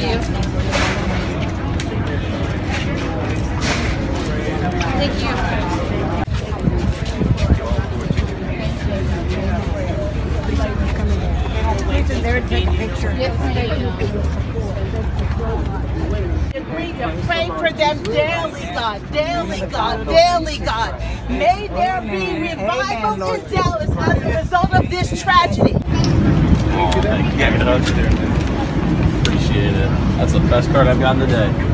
you. Thank you. there to take a picture. To pray for them daily, God, daily, God, daily, God. May there be revival in Dallas as a result of this tragedy. Appreciate it. That's the best card I've gotten today.